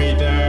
me down.